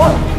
Ôi.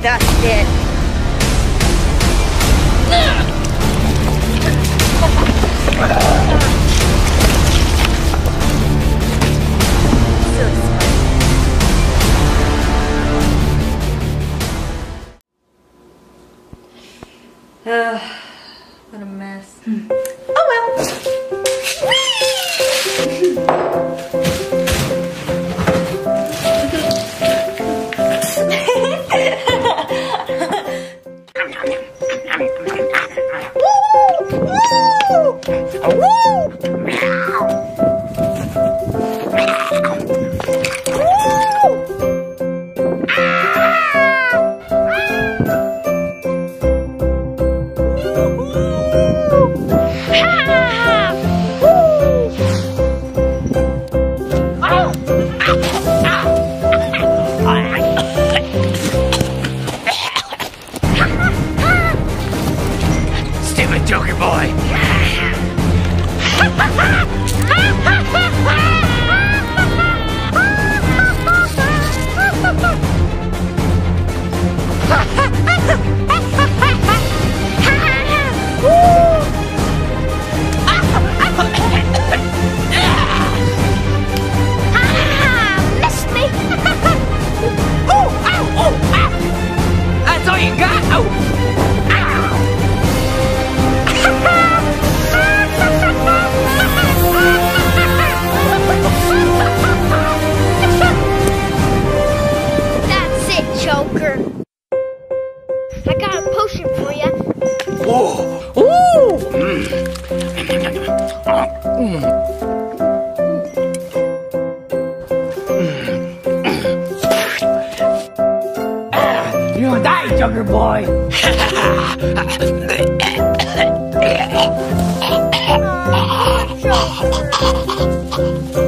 that's it. Sugar boy.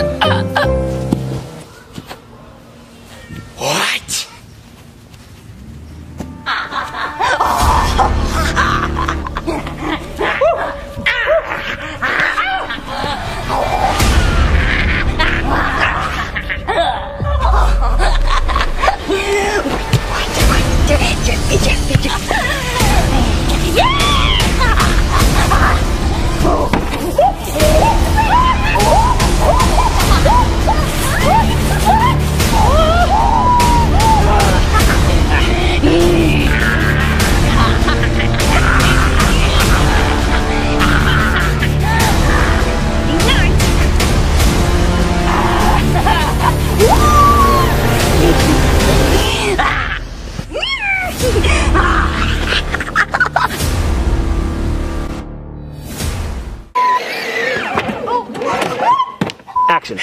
Ah! Action.